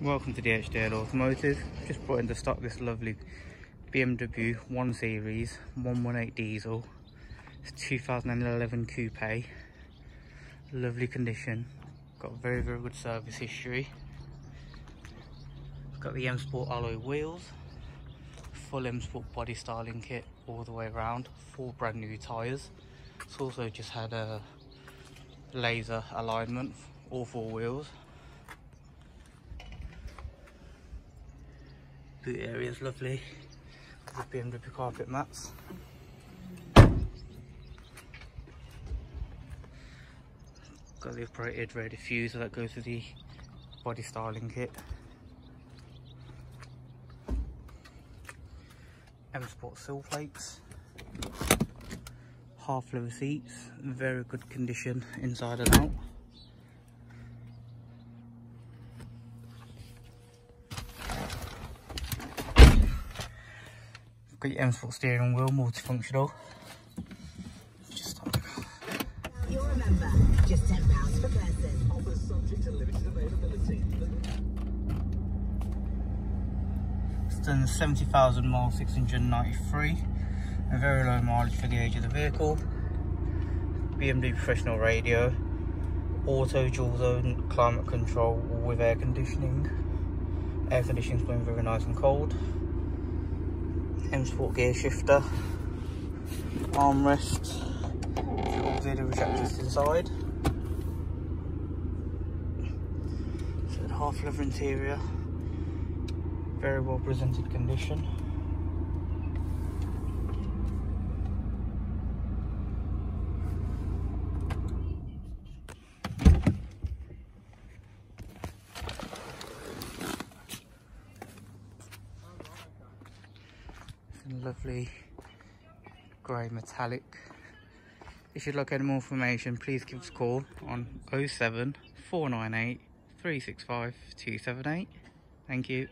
Welcome to DHDL Automotive. Just brought into stock this lovely BMW 1 Series 118 diesel. It's 2011 coupe. Lovely condition. Got very very good service history. Got the M Sport alloy wheels. Full M Sport body styling kit all the way around. Four brand new tyres. It's also just had a laser alignment all four wheels boot area is lovely with BMW carpet mats. Got the operated rear diffuser that goes with the body styling kit. M Sport sill plates. Half leather seats, very good condition inside and out. Got your M Sport steering wheel, multifunctional. Just You'll remember, just £10 per person. Offers subject to limited availability. It's done 70,000 miles, 693. A very low mileage for the age of the vehicle. BMW professional radio. Auto dual zone climate control with air conditioning. Air conditioning's been very nice and cold. M Sport gear shifter, armrest, auxiliary retractors inside. So half leather interior, very well presented condition. Lovely grey metallic. If you'd like any more information, please give us a call on 07 498 365 278. Thank you.